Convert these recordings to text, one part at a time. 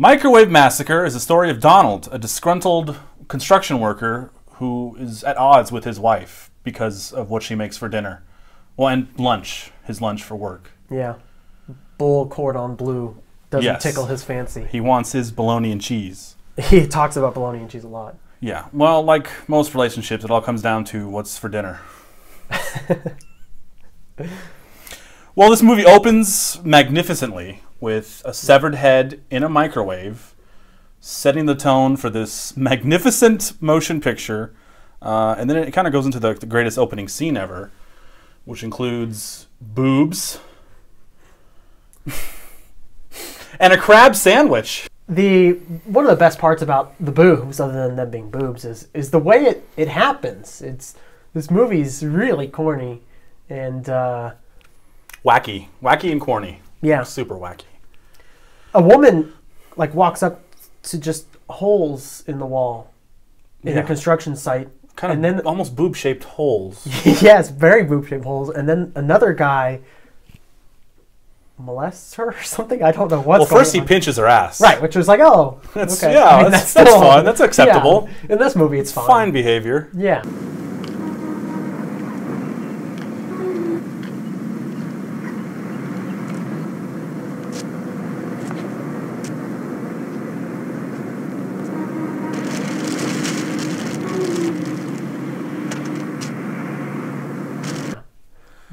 Microwave Massacre is a story of Donald, a disgruntled construction worker who is at odds with his wife because of what she makes for dinner. Well, and lunch, his lunch for work. Yeah. Bull cordon bleu doesn't Yes. tickle his fancy. He wants his bologna and cheese. He talks about bologna and cheese a lot. Yeah, well, like most relationships, it all comes down to what's for dinner. well, this movie opens magnificently with a severed head in a microwave, setting the tone for this magnificent motion picture. Uh, and then it kind of goes into the, the greatest opening scene ever, which includes boobs and a crab sandwich. The one of the best parts about the boobs, other than them being boobs, is is the way it, it happens. It's this movie's really corny, and uh, Wacky. Wacky and corny. yeah, Super wacky. A woman like walks up to just holes in the wall in Yeah. a construction site, Kind of and then almost boob shaped holes. yes, very boob shaped holes, and then another guy molests her or something. I don't know what's well, first he on. pinches her ass. Right, which was like, oh, That's- okay. yeah, that's- that's fun. That's acceptable. yeah. In this movie, it's fine. Fine behavior. Yeah.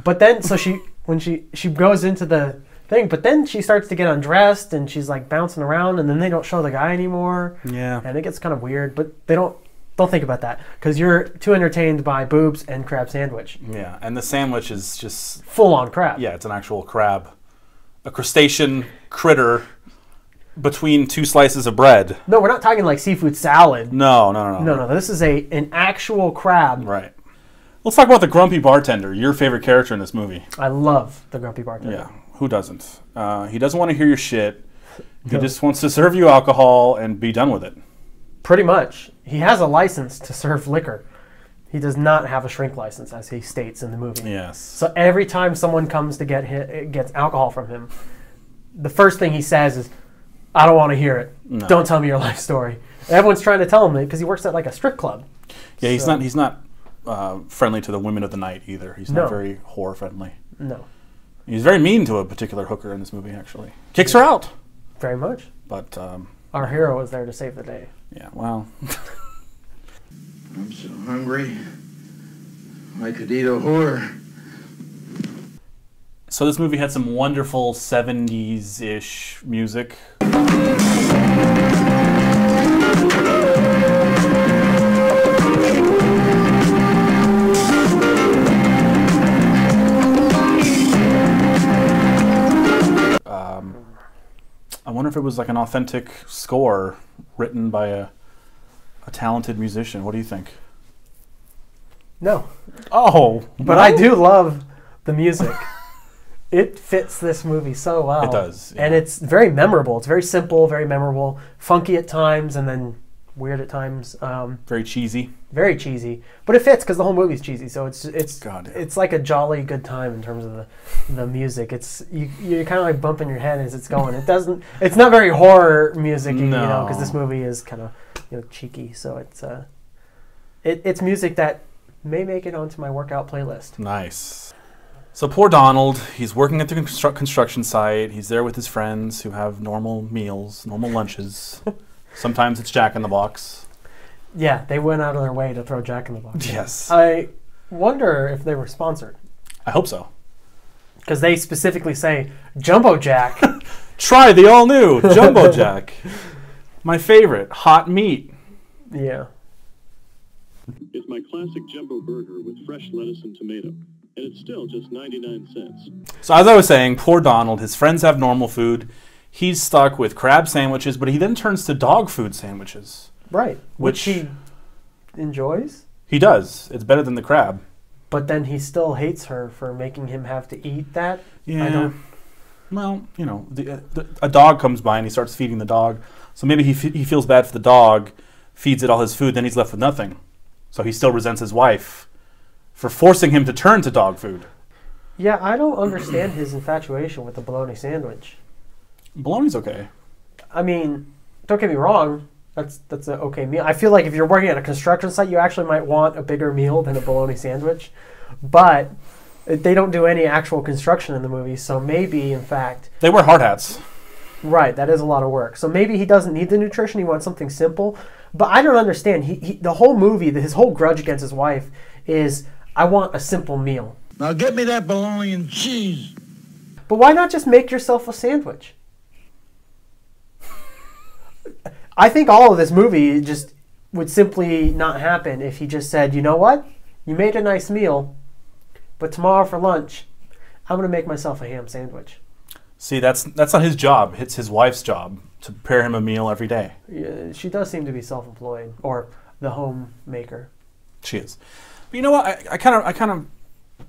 But then, so she when she she goes into the thing, but then she starts to get undressed and she's like bouncing around, and then they don't show the guy anymore Yeah. and it gets kind of weird. But they don't don't think about that because you're too entertained by boobs and crab sandwich, Yeah. And the sandwich is just, full on crab. yeah, it's an actual crab. A crustacean critter between two slices of bread. No, we're not talking like seafood salad. No, no, no, no. No, no, this is a an actual crab. Right. Let's talk about the grumpy bartender, your favorite character in this movie. I love the grumpy bartender. Yeah. Who doesn't? Uh, he doesn't want to hear your shit. He just wants to serve you alcohol and be done with it. Pretty much, he has a license to serve liquor. He does not have a shrink license, as he states in the movie. Yes. So every time someone comes to get hit, gets alcohol from him, the first thing he says is, "I don't want to hear it. No. Don't tell me your life story." And everyone's trying to tell him because he works at like a strip club. Yeah, he's So- not. He's not uh, friendly to the women of the night either. He's No. not very whore friendly. No, He's very mean to a particular hooker in this movie. Actually, kicks her out. very much. But um, Our hero is there to save the day. yeah, well, I'm so hungry. I could eat a whore. so this movie had some wonderful '70s ish music. Wonder if it was like an authentic score written by a a talented musician. What do you think? No, Oh, but I do love the music. it fits this movie so well. It does, and it's very memorable. It's very simple, very memorable, funky at times, and then weird at times. Um, Very cheesy. very cheesy, but it fits because the whole movie's cheesy. So it's it's God, yeah. it's like a jolly good time in terms of the the music. It's you you're kind of like bumping your head as it's going. It doesn't. It's not very horror music, you know, because this movie is kind of you know cheeky. So it's uh, it, it's music that may make it onto my workout playlist. Nice. So poor Donald, he's working at the constru- construction site. He's there with his friends who have normal meals, normal lunches. Sometimes it's Jack in the Box. Yeah, they went out of their way to throw Jack in the Box. Yes. I wonder if they were sponsored I hope so. because they specifically say Jumbo Jack. Try the all new Jumbo Jack. My favorite, hot meat. yeah. It's my classic jumbo burger with fresh lettuce and tomato. And it's still just 99 cents. So as I was saying, poor Donald, his friends have normal food. He's stuck with crab sandwiches, but he then turns to dog food sandwiches. Right. Which, Which- he enjoys, He does. It's better than the crab. but then he still hates her for making him have to eat that. Yeah. I don't. Well, you know, the, uh, the, a dog comes by and he starts feeding the dog. So maybe he, f- he feels bad for the dog, feeds it all his food, then he's left with nothing. So he still resents his wife for forcing him to turn to dog food. Yeah, I don't understand his infatuation with the bologna sandwich. Bologna's okay. I mean, don't get me wrong. That's that's an okay meal. I feel like if you're working at a construction site, you actually might want a bigger meal than a bologna sandwich. But they don't do any actual construction in the movie, so maybe in fact, They wear hard hats. right, that is a lot of work. So maybe he doesn't need the nutrition. He wants something simple. But I don't understand. He, he the whole movie, his whole grudge against his wife is, I want a simple meal. Now get me that bologna and cheese. But why not just make yourself a sandwich? I think all of this movie just would simply not happen if he just said, you know what? You made a nice meal, but tomorrow for lunch, I'm going to make myself a ham sandwich. See, that's that's not his job. It's his wife's job to prepare him a meal every day. Yeah, she does seem to be self employed, or the homemaker. She is. But you know what? I kind of I kind of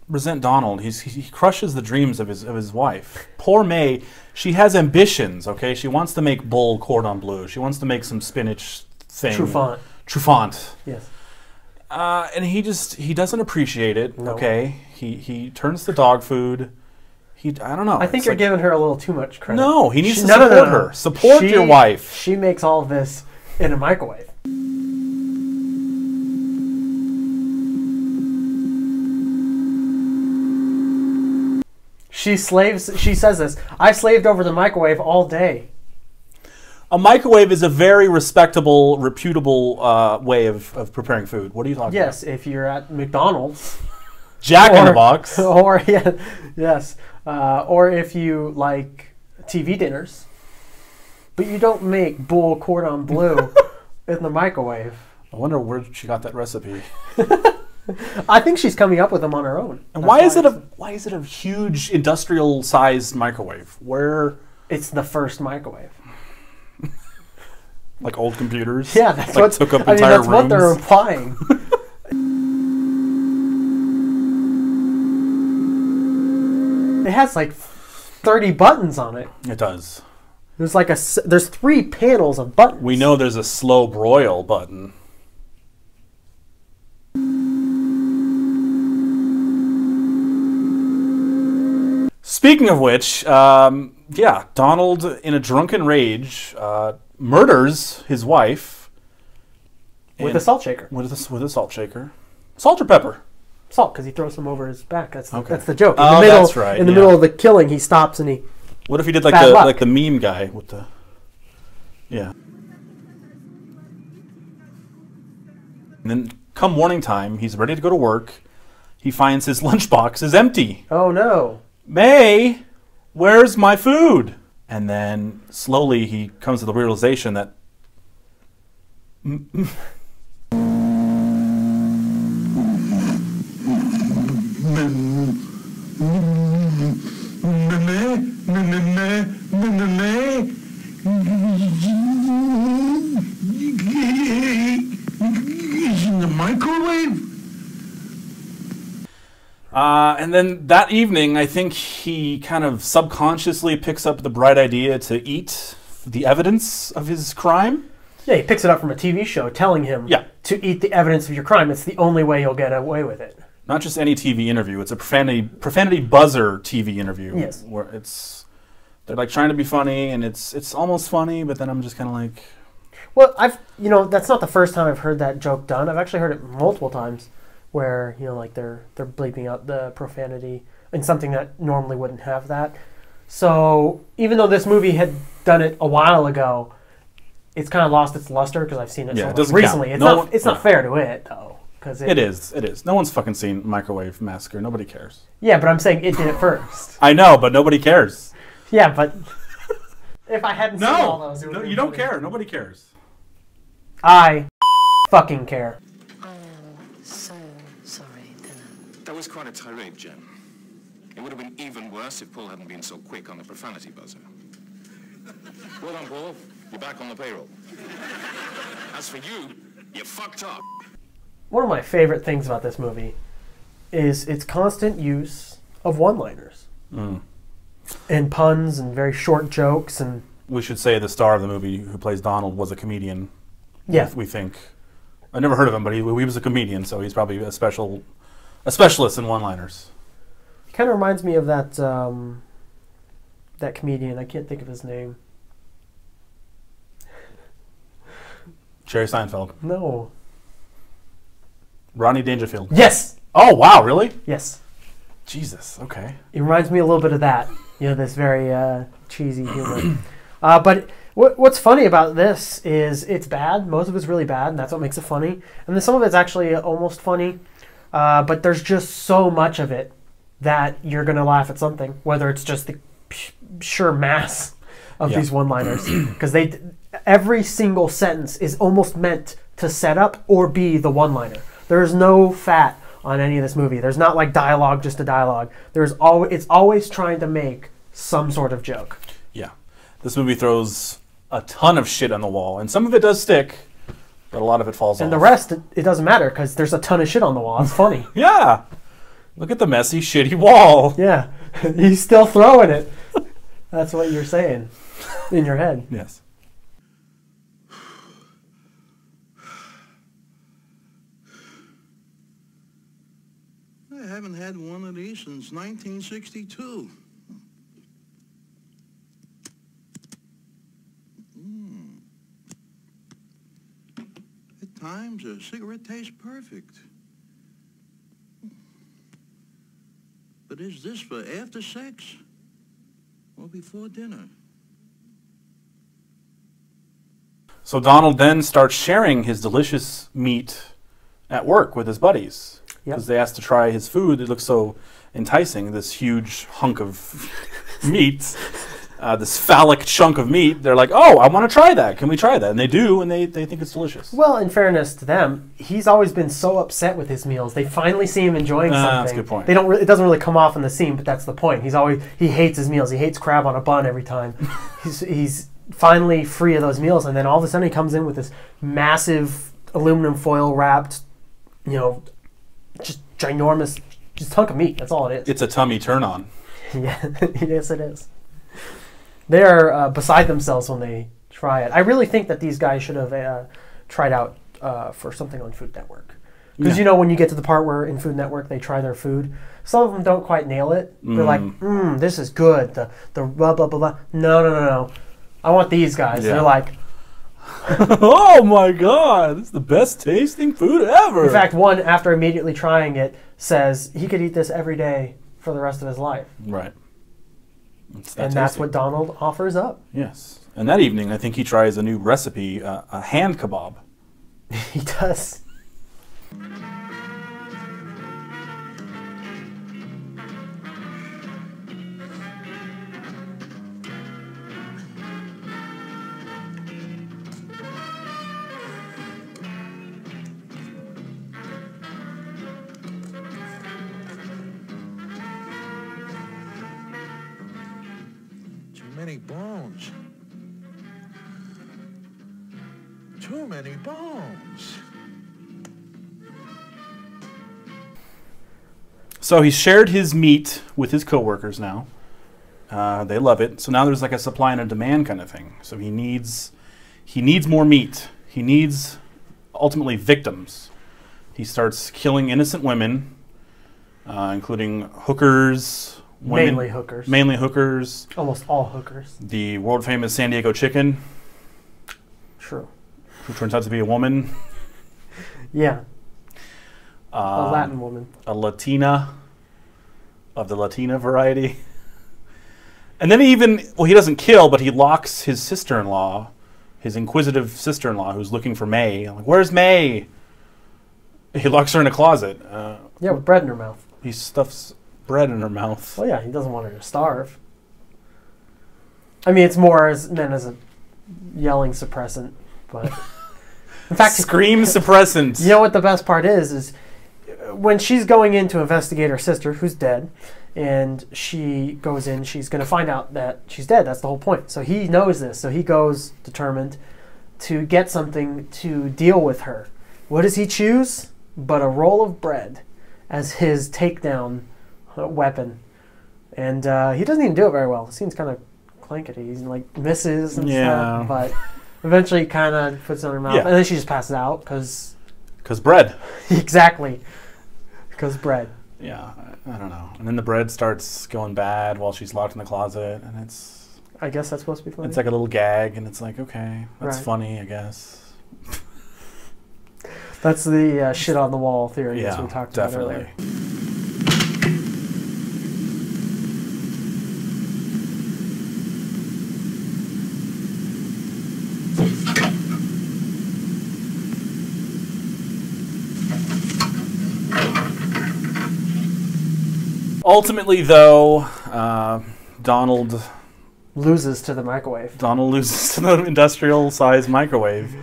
resent Donald. He's he, he crushes the dreams of his of his wife. Poor May. She has ambitions. Okay, she wants to make bull cordon bleu. She wants to make some spinach thing. Truffant. Truffant. Yes. Uh, and he just he doesn't appreciate it. No. Okay, he he turns to dog food. He I don't know. I think It's you're like- giving her a little too much credit. No, he needs She- to no, no, no, support her. Support She- your wife. She makes all of this in a microwave. She slaves. She says this. I slaved over the microwave all day. A microwave is a very respectable, reputable uh, way of, of preparing food. What are you talking about? Yes, if you're at McDonald's. Jack in the Box. Or yeah, yes, uh, or if you like TV dinners, but you don't make bull cordon bleu in the microwave. I wonder where she got that recipe. I think she's coming up with them on her own. And That's why is it a why is it a huge industrial sized microwave? Where It's the first microwave. like old computers? Yeah, that's like what took up I mean. entire That's what they're implying. it has like thirty buttons on it. It does. There's like a there's three panels of buttons. We know there's a slow broil button. Speaking of which, um, yeah, Donald, in a drunken rage, uh, murders his wife with a salt shaker. with a, with a salt shaker, salt or pepper. Salt, because he throws them over his back. That's the, Okay. that's the joke. In Oh, the middle, that's right, In the yeah. middle of the killing, he stops and he. What if he did like the luck. like the meme guy with the yeah. And then come morning time, he's ready to go to work. He finds his lunchbox is empty. Oh no! May, where's my food? And then slowly he comes to the realization that In the microwave? Uh, and then that evening, I think he kind of subconsciously picks up the bright idea to eat the evidence of his crime. Yeah, he picks it up from a TV show telling him Yeah. to eat the evidence of your crime. It's the only way you'll get away with it. Not just any TV interview; it's a profanity profanity buzzer TV interview. Yes. where it's they're like trying to be funny, and it's it's almost funny, but then I'm just kind of like, Well, I've you know that's not the first time I've heard that joke done. I've actually heard it multiple times, where you know like they're they're bleeping out the profanity in something that normally wouldn't have that. So even though this movie had done it a while ago, it's kind of lost its luster because I've seen it Yeah, so it much count. recently. It's No not one- it's not fair to it though because it is, it is. No one's fucking seen Microwave Massacre. Nobody cares. Yeah, but I'm saying it did it first. I know, but nobody cares. Yeah, but if I hadn't seen all those, it no you don't care. Nobody cares. I fucking care. I am so sorry, Dylan. That was quite a tirade, Jen. It would have been even worse if Paul hadn't been so quick on the profanity buzzer. Well done, Paul. You're back on the payroll. As for you, you fucked up. One of my favorite things about this movie is its constant use of one-liners hmm. and puns and very short jokes and We should say the star of the movie who plays Donald was a comedian. yeah, we think. I never heard of him, but he, he was a comedian, so he's probably a special, a specialist in one-liners. it kind of reminds me of that um, that comedian. I can't think of his name. Jerry Seinfeld. No. Ronnie Dangerfield. Yes. Oh wow, really? Yes. Jesus. Okay. It reminds me a little bit of that. You know, this very uh, cheesy humor. uh, but what, what's funny about this is it's bad. Most of it's really bad, and that's what makes it funny. And then some of it's actually almost funny. Uh, but there's just so much of it that you're gonna laugh at something, whether it's just the p- sheer mass of Yeah. these one-liners, because they every single sentence is almost meant to set up or be the one-liner. There is no fat on any of this movie. There's not like dialogue just a dialogue. There's always it's always trying to make some sort of joke. Yeah. This movie throws a ton of shit on the wall, and some of it does stick, but a lot of it falls off. And off. the rest, it, it doesn't matter because there's a ton of shit on the wall. It's funny. Yeah. Look at the messy, shitty wall. yeah, he's still throwing it. That's what you're saying in your head. Yes. I haven't had one of these since 1962. Times, a cigarette tastes perfect. But is this for after sex or before dinner? So Donald then starts sharing his delicious meat at work with his buddies Yep. because they asked to try his food. It looks so enticing. This huge hunk of meat, uh, this phallic chunk of meat. They're like, "Oh, I want to try that. Can we try that?" And they do, and they, they think it's delicious. Well, in fairness to them, he's always been so upset with his meals. They finally see him enjoying Ah, something. that's a good point. They don't. Re- it doesn't really come off in the scene, but that's the point. He's always he hates his meals. He hates crab on a bun every time. he's he's finally free of those meals, and then all of a sudden he comes in with this massive aluminum foil wrapped, you know, just ginormous, just hunk of meat. That's all it is. It's a tummy turn on. Yeah, yes, it is. They're uh, beside themselves when they try it. I really think that these guys should have uh, tried out uh, for something on Food Network. Because Yeah. you know when you get to the part where in Food Network they try their food, some of them don't quite nail it. They're like, "Mmm, this is good." The the blah blah blah. blah. No, no, no, no. I want these guys. Yeah. They're like, oh my god, this is the best tasting food ever. in fact, one after immediately trying it says he could eat this every day for the rest of his life, right. It's and that's tasty. what Donald offers up. Yes. And that evening, I think he tries a new recipe, uh, a hand kebab. He does. Many bones. Too many bones. So he shared his meat with his coworkers now. Uh, they love it. So now there's like a supply and a demand kind of thing. So he needs he needs more meat. He needs ultimately victims. He starts killing innocent women, uh, including hookers, women, Mainly hookers. mainly hookers. Almost all hookers. The world famous San Diego chicken, True. who turns out to be a woman, Yeah, a um, Latin woman. a Latina of the Latina variety. And then he even, well, he doesn't kill, but he locks his sister in law, his inquisitive sister in law, who's looking for May. I'm like, where's May? He locks her in a closet. Uh, Yeah, with bread in her mouth. he stuffs bread in her mouth. Well, yeah, he doesn't want her to starve. I mean, it's more as meant as a yelling suppressant, but in fact, Scream suppressant. You know what the best part is? Is when she's going in to investigate her sister, who's dead, and she goes in, she's going to find out that she's dead. That's the whole point. So he knows this. So he goes determined to get something to deal with her. What does he choose? But a roll of bread as his takedown weapon. And uh, he doesn't even do it very well. It seems kind of clankety. He's like misses and Yeah. stuff, but eventually kind of puts it on her mouth. Yeah. And then she just passes out because Because bread. exactly because bread. Yeah, I, I don't know. And then the bread starts going bad while she's locked in the closet, and it's I guess that's supposed to be funny. it's like a little gag, and it's like, okay, that's Right. funny, I guess. That's the uh, shit on the wall theory as we talked definitely. about earlier. Ultimately, though, uh, Donald Loses to the microwave. Donald loses to the industrial sized microwave.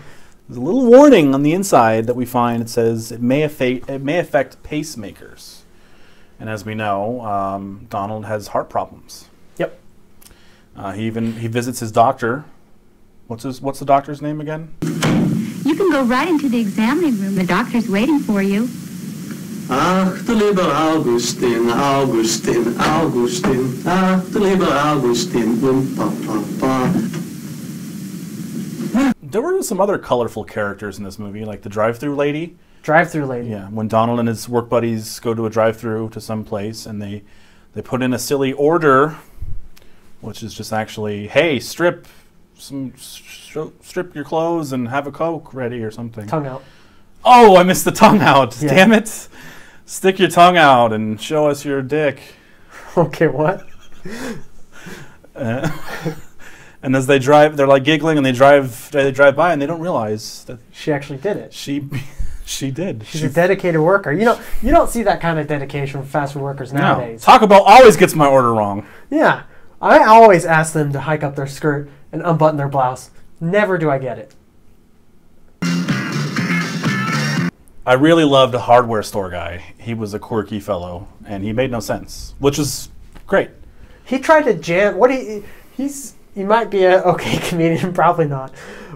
There's a little warning on the inside that we find. It says it may affect it may affect pacemakers, and as we know, um, Donald has heart problems. Yep. Uh, he even he visits his doctor. What's his What's the doctor's name again? You can go right into the examining room. The doctor's waiting for you. Ach, du lieber Augustin, Augustin, Augustin, ach, du lieber Augustin, um, pa, pa, pa. There were some other colorful characters in this movie, like the drive-through lady. Drive-through lady. Yeah, when Donald and his work buddies go to a drive-through to some place, and they they put in a silly order, which is just actually, hey, strip some stri- strip your clothes and have a coke ready or something. Tongue out. Oh, I missed the tongue out. Yeah. Damn it! Stick your tongue out and show us your dick. Okay, what? Uh, and as they drive, they're like giggling, and they drive they drive by, and they don't realize that She actually did it. she she did. She's She a dedicated worker. You know, you don't see that kind of dedication from fast food workers no. nowadays. Taco Bell always gets my order wrong. Yeah, I always ask them to hike up their skirt and unbutton their blouse. Never do I get it. I really loved a hardware store guy. He was a quirky fellow, and he made no sense, which was great. He tried to jam. What he he's he might be a okay comedian, probably not.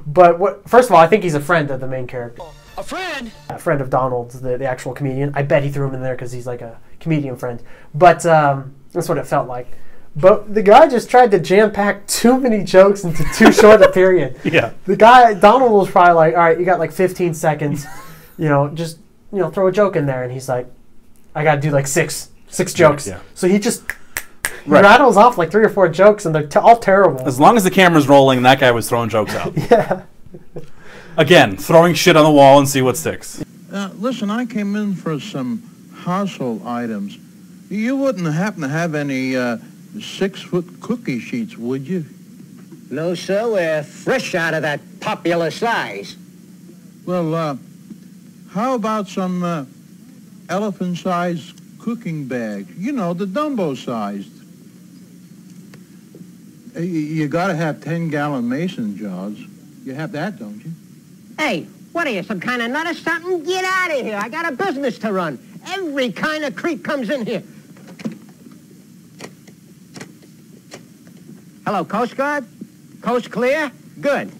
But what? First of all, I think he's a friend of the main character. A friend? A friend of Donald's, the, the actual comedian. I bet he threw him in there because he's like a comedian friend. But um, that's what it felt like. But the guy just tried to jam pack too many jokes into too short a period. Yeah. The guy Donald was probably like, "All right, you got like 15 seconds. You know, just you know, throw a joke in there." And he's like, "I got to do like six six jokes." Yeah. So he just Right. rattles off like three or four jokes, and they're t- all terrible. As long as the camera's rolling, that guy was throwing jokes out. yeah. Again, throwing shit on the wall and see what sticks. Uh, listen, I came in for some household items. You wouldn't happen to have any uh, six-foot cookie sheets, would you? No, sir. We're fresh out of that popular size. Well, uh, how about some uh, elephant-sized cooking bags? You know, the Dumbo-sized. You gotta have 10-gallon mason jars. You have that, don't you? Hey, what are you, some kind of nut or something? Get out of here. I got a business to run. Every kind of creep comes in here. Hello, Coast Guard? Coast clear? Good.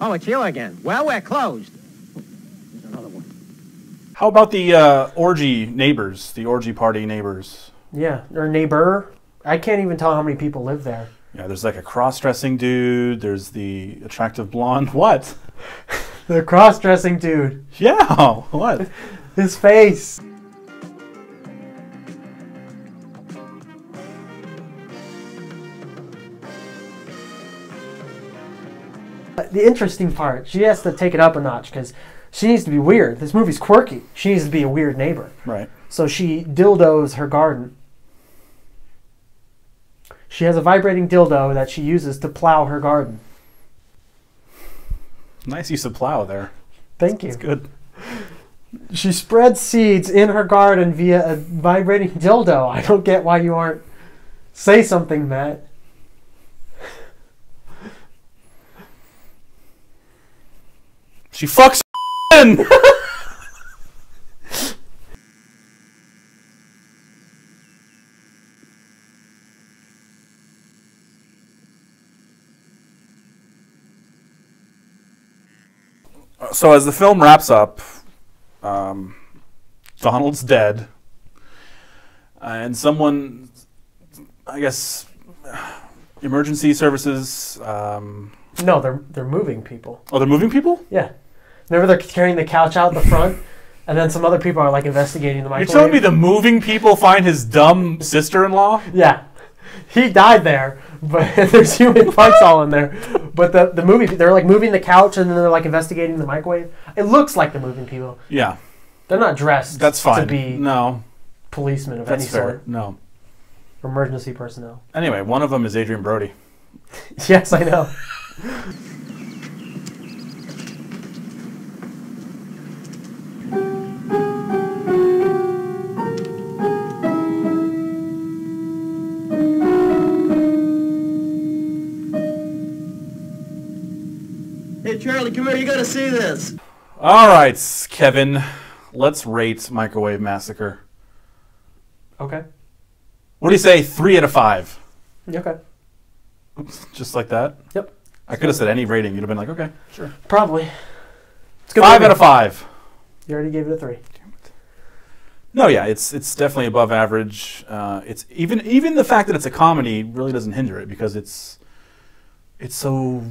Oh, it's you again. Well, we're closed. There's another one. How about the uh, orgy neighbors, the orgy party neighbors? Yeah, or neighbor. I can't even tell how many people live there. Yeah, there's like a cross-dressing dude. There's the attractive blonde. What? The cross-dressing dude. Yeah, what? His face. The interesting part, she has to take it up a notch because she needs to be weird. This movie's quirky. She needs to be a weird neighbor. Right. So she dildos her garden. She has a vibrating dildo that she uses to plow her garden. Nice use of plow there. Thank you. It's good. She spreads seeds in her garden via a vibrating dildo. I don't get why you aren't. Say something, Matt. She fucks in. so as the film wraps up, um, Donald's dead, and someone, I guess, emergency services. Um, No, they're they're moving people. oh, they're moving people. Yeah. Remember they're carrying the couch out the front, and then some other people are like investigating the microwave. You're telling me the moving people find his dumb sister-in-law? Yeah. he died there, but there's human parts all in there. But the the movie, they're like moving the couch and then they're like investigating the microwave. It looks like the moving people. Yeah, They're not dressed. that's fine. To be no, policemen of that's any fair. sort, No. emergency personnel. Anyway, one of them is Adrien Brody. Yes, I know. Hey, Charlie, come here. You gotta see this. All right, Kevin, let's rate Microwave Massacre. Okay. What do you say? Three out of five. Okay. Just like that. Yep. I could have said any rating. You'd have been like, okay, sure. Probably. It's good Five movie. out of five. You already gave it a three. No, yeah, it's it's definitely above average. Uh, it's even even the fact that it's a comedy really doesn't hinder it because it's it's so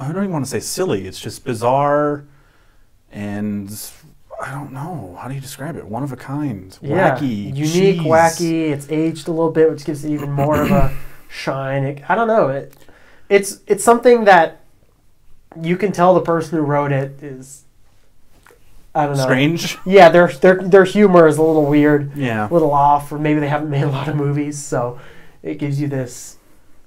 I don't even want to say silly. It's just bizarre and I don't know how do you describe it. One of a kind, Yeah. wacky, unique, cheese. wacky. It's aged a little bit, which gives it even more of a shine. It, I don't know. It it's it's something that you can tell the person who wrote it is I don't know. Strange. Yeah, their their their humor is a little weird, Yeah. a little off, or maybe they haven't made a lot of movies, so it gives you this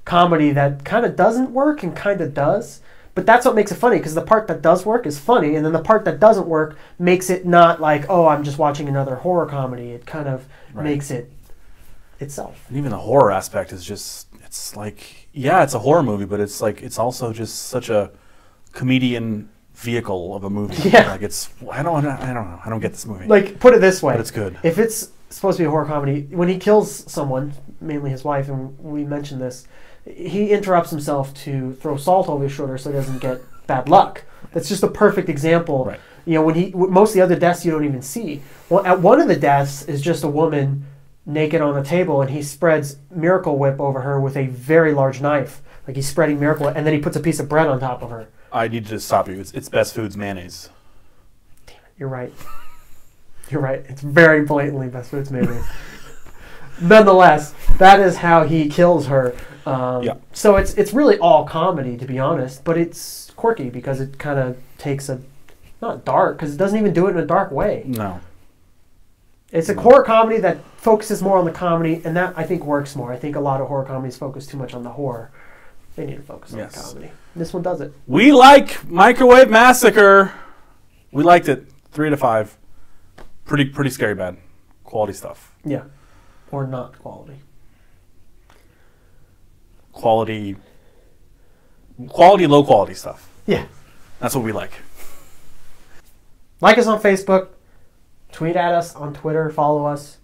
comedy that kind of doesn't work and kind of does. But that's what makes it funny because the part that does work is funny, and then the part that doesn't work makes it not like, oh, I'm just watching another horror comedy. It kind of Right. makes it itself. And even the horror aspect is just it's like yeah, it's a horror movie, but it's like it's also just such a comedian vehicle of a movie. Yeah. Like it's I don't I don't know. I don't get this movie. Like, put it this way: But it's good. If it's supposed to be a horror comedy, when he kills someone, mainly his wife, and we mentioned this, he interrupts himself to throw salt over his shoulder so he doesn't get bad luck. That's just a perfect example. Right. You know, when he most of the other deaths you don't even see. Well, at one of the deaths is just a woman naked on a table, and he spreads Miracle Whip over her with a very large knife. Like he's spreading Miracle, and then he puts a piece of bread on top of her. I need to stop you. It's, it's Best Foods mayonnaise. You're right. You're right. It's very blatantly best foods mayonnaise. Nonetheless, that is how he kills her. Um, Yeah. So it's it's really all comedy, to be honest, but it's quirky because it kind of takes a not dark because it doesn't even do it in a dark way. No. It's a horror comedy that focuses more on the comedy, and that I think works more. I think a lot of horror comedies focus too much on the horror. They need to focus on Yes. the comedy. This one does it. We like Microwave Massacre. We liked it. Three to five. Pretty pretty scary bad. Quality stuff. Yeah, or not quality. Quality quality, low quality stuff. Yeah. That's what we like. Like us on Facebook, tweet at us on Twitter, follow us.